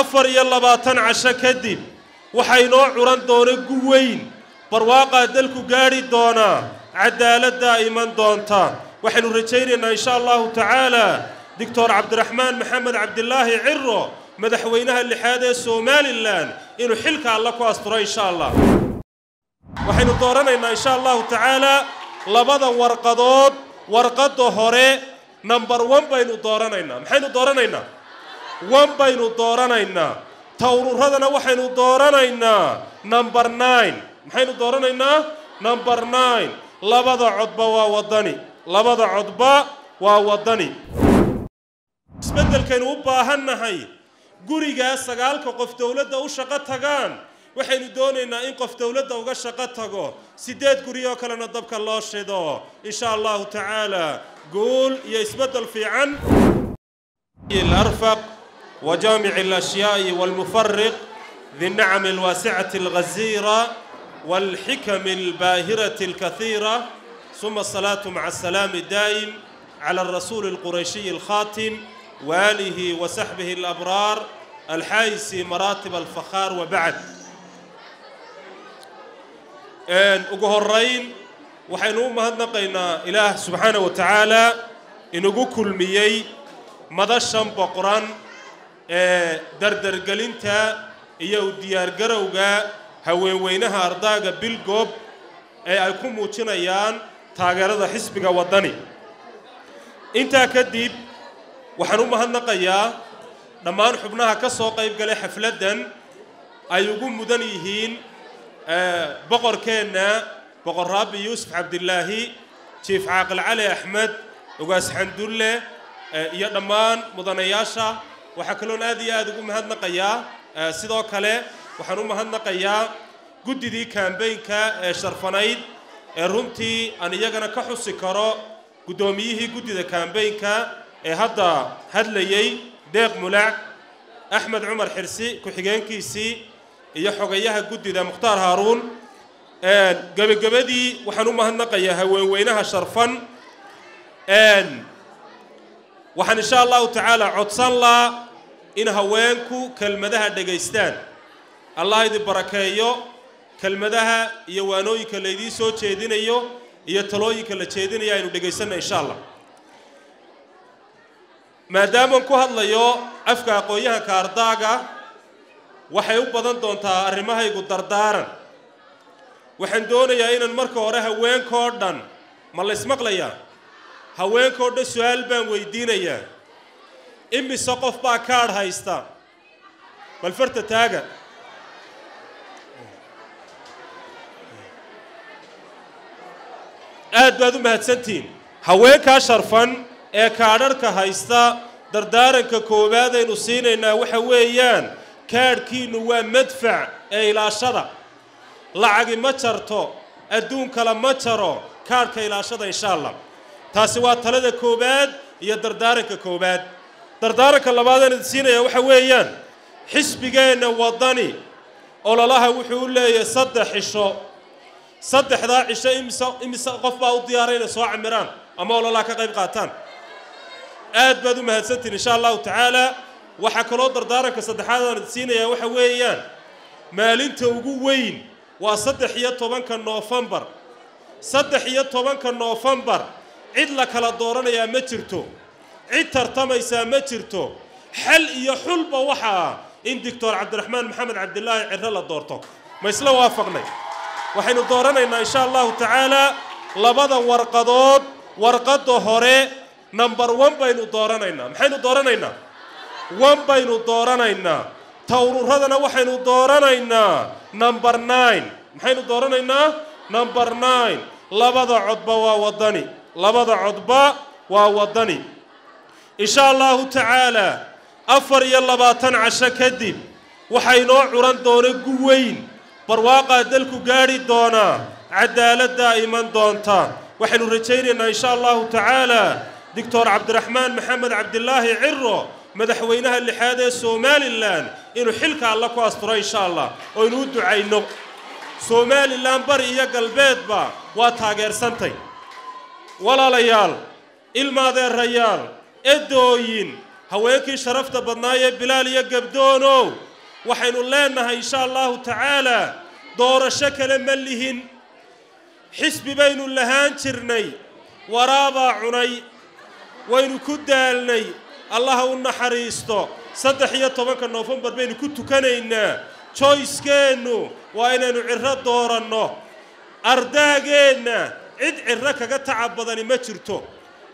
afar iyo labaatan casho kadib waxaa inoo curan doona gu weyn. Barwaaqaa dalku gaadhi doonaa cadaaladdaa iman doonta. Waxaynu rajaynaynaa insha allahu tacaala doctor cabdiraxmaan maxamed cabdilaahi ciro madaxweynaha lixaad ee somalilan inuu xilka alla ku asturo insha allah waxaynu dooranaynaa insha allahu tacaala labada warqadood warqadda hore number one baynu dooranaynaa. Maxaynu dooranaynaa wan baynu dooranaynaa tawruradana waxaynu dooranaynaa number nine. Maxaynu dooranaynaa number nine. Labada codba waa wadani labada codba waa wadani isbeddelkaynu u baahannahay. Gurigaas sagaalka qof dowladda u shaqo tagaan. Waxaynu doonaynaa in qof dowladda uga shaqo tago. Siddeed guri oo kalena dabka loo shido. Insha allahu tacaala guul iyo isbeddel fiican. وجامع الأشياء والمفرق ذي النعم الواسعة الغزيرة والحكم الباهرة الكثيرة ثم الصلاة مع السلام الدائم على الرسول القريشي الخاتم وآله وصحبه الأبرار الحائس مراتب الفخار وبعد een ugu horayn waxaynu u mahadnaqaynaa ilaah subxaana wa tacaala inugu kulmiyey madashan boqoran ee dardargelinta iyo u diyaargarowga haweenweynaha ardaaga bilgob ee ay ku muujinayaan taageerada xisbiga waddani. Intaa kadib waxaan u mahadnaqayaa dhammaan xubnaha ka soo qayb galay xafladdan ay ugu mudan yihiin boqorkeenna boqor raabi yuusuf cabdilaahi jiif caaqil cali axmed ugaas xandulle iyo dhammaan mudanayaasha waxaa kaloon aad iyo aada ugu mahadnaqayaa sidoo kale waxaan u mahadnaqayaa guddidii kambaynka ee sharfanayd ee runtii aan iyagana ka xusi karo guddoomiyihii guddida kambaynka ee hadda hadlayey deeq mulac axmed cumar xirsi ku-xigeenkiisii iyo xogayaha guddida mukhtaar haaruun. Gebagabadii waxaan u mahadnaqayaa haweenweynaha sharfan waxaan insha allahu tacaala codsan laa in haweenku kelmadaha dhegaystaan. Allah idin barakeeyo kelmadaha iyo waanooyinka laydii soo jeedinayo iyo talooyinka la jeedinaya aynu dhegaysanna insha allah. Maadaamaan ku hadlayo afka aqoon-yahanka ardaaga waxay u badan doontaa arrimahaygu dardaaran. Waxaan doonayaa inaan marka hore haweenkao dhan ma la ismaqlayaa haweenkao dhan su'aal baan weydiinayaa. Imise qof baa kaadh haysta. Bal farta taaga. Aad baad u mahadsantihiin haweenkaa sharfan ee kaadharhka haysta dardaaranka koowaad aynu siinaynaa waxa weeyaan kaadhkiinnu waa madfac ee ilaashada. Lacagi ma jarto adduun kale ma jaro kaadhka ilaashada insha allah taasi waa talada koowaad iyo dardaaranka koowaad. Dardaaranka labaadaan idin siinaya waxa weeyaan xisbigeenna waddani ololaha wuxuu u leeyahay saddex cisho saddexdaa cisho imise imise qof baa u diyaaray inay soo camiraan ama ololaha ka qayb qaataan? Aad baad u mahadsantihin insha allahu tacaala. Waxaa kaloo dardaaranka saddexaad aan idin siinayaa waxa weeyaan maalinta ugu weyn waa saddex iyo tobanka noofembar saddex iyo tobanka noofembar cid la kala dooranayaa ma jirto cid tartamaysaa ma jirto xal iyo xulba waxa ah in doctor cabdiraxmaan maxamed cabdilaahi ciro la doorto ma isla waafaqnay waxaynu dooranaynaa insha allahu tacaala labada warqadood warqadda hore number one baynu dooranaynaa maxaynu dooranaynaa one baynu dooranaynaa tawruradana waxaynu dooranaynaa number nine maxaynu dooranaynaa number nine labada codba waa waddani labada codba waa waddani. Insha allahu tacaala afar iyo labaatan casho kadib waxaa inoo curan doona gu weyn. Barwaaqaa dalku gaadhi doonaa cadaaladdaa iman doonta. Waxaynu rajaynaynaa insha allahu tacaala doctor cabdiraxmaan maxamed cabdilaahi ciro madaxweynaha lixaad ee somalilan inuu xilka alla ku asturo insha allah oo inuu ducayno. Somalilan bari iyo galbeedba waa taageersantay walaalayaal ilmaadeerayaal edooyin haweenkii sharafta badnaayee bilaal iyo gabdoonow waxaynu leennahay insha allahu tacaalaa doorasho kale ma lihin. Xisbi baynu lahaan jirnay waraabaa cunay waynu ku daalnay allaha u naxariisto. Saddex iyo tobanka noofembar baynu ku tukanaynaa joyskeennu waa inaynu cirro dooranno ardaageenna cid cirro kaga tacab badani ma jirto.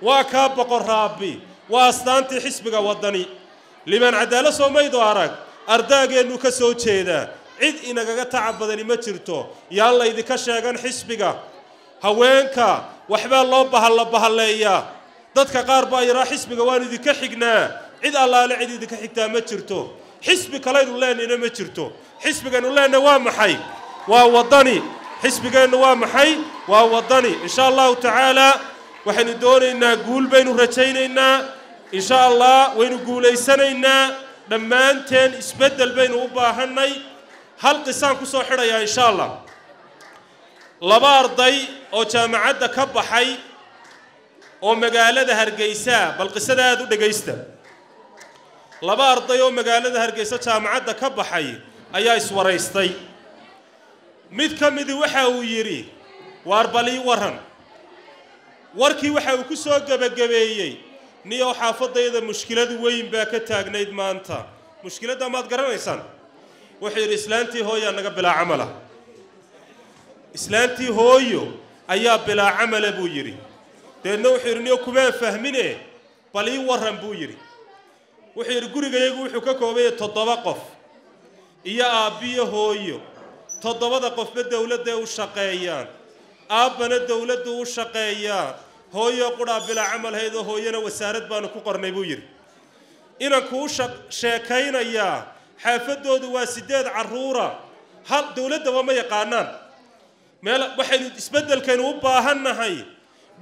Waa kaa boqor raabbi waa astaantii xisbiga waddani. Limaan cadaalad soomaydo arag ardaageennu ka soo jeedaa cid inagaga tacab badani ma jirto. Yaan laydinka sheegan xisbiga. Haweenka waxbaa loo bahalla bahalleeyaa dadka qaar baa yaraa xisbiga waanu idinka xignaa. Cid allaale cid idinka xigtaa ma jirto. Xisbi kalaynu leenayna ma jirto. Xisbigaynu leenahay waa maxay? Waa waddani xisbigeennu waa maxay? Waa waddani. Insha allahu tacaalaa waxaynu doonaynaa guul baynu rajaynaynaa. Insha allah waynu guulaysanaynaa dhammaanteen isbeddel baynu u baahannay. Hal qisaan ku soo xidhayaa insha allah. Laba arday oo jaamacadda ka baxay oo magaalada hargeysa bal qisada aada u dhegaysta laba arday oo magaalada hargeysa jaamacadda ka baxay ayaa iswaraystay waar bal ii warran warkii waxa uu ku soo gebagabeeyey niyow xaafadayda mushkilad weyn baa ka taagnayd maanta mushkiladda maad garanaysaan wuxuu yidhi islaantii hooyaa naga bilaa camala islaantii hooyo ayaa bilaa camala buu yidhi deedna wuxuu yidhi niyo kumaan fahmine bal ii warran buu yidhi wuxuu yidhi gurigayagu wuxuu ka koobaya toddoba qof iyo aabbiyo hooyo toddobada qofba dowladday u shaqeeyaan aabbana dowladdu u shaqeeyaa hooyo qudhaa bilaa camalhaydoo hooyana wasaarad baanu ku qornay buu yidhi. Inankuu sheekaynayaa xaafadoodu waa siddeed carruura hal dowladdaba ma yaqaanaan? Meel waxaynu isbeddelkaynu u baahannahay.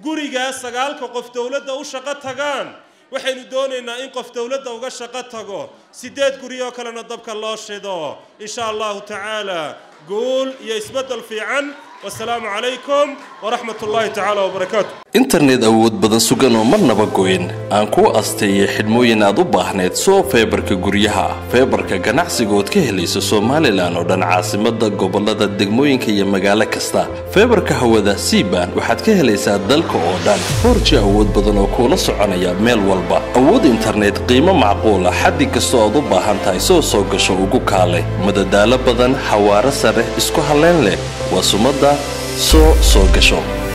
Gurigaa sagaalka qof dowladda u shaqo tagaan. Waxaynu doonaynaa in qof dowladda uga shaqo tago. Siddeed guriyoo kalena dabka loo shido. Insha allahu tacaala guul iyo isbeddel fiican wasalaamu calaykum waraxmat ullaahi tacaala wabarakaatu internet awood badan sugan oo marnaba goyn. Aan kuu asteeyay xidhmooyin aad u baahnayd soo feebarka guryaha feebarka ganacsiga ood ka helayso somalilan oo dhan caasimada gobollada degmooyinka iyo magaalo kasta. Feebarka hawada siban waxaad ka helaysaa dalka oo dhan. Foorji awood badan oo kuula soconaya meel walba. Awood internet qiimo macquula xaddi kastoo aad u baahan tahay soo soo gasho ugu kaale. Madadaalo badan xawaaro sare isku halleyn leh waa sumadda soo soo gasho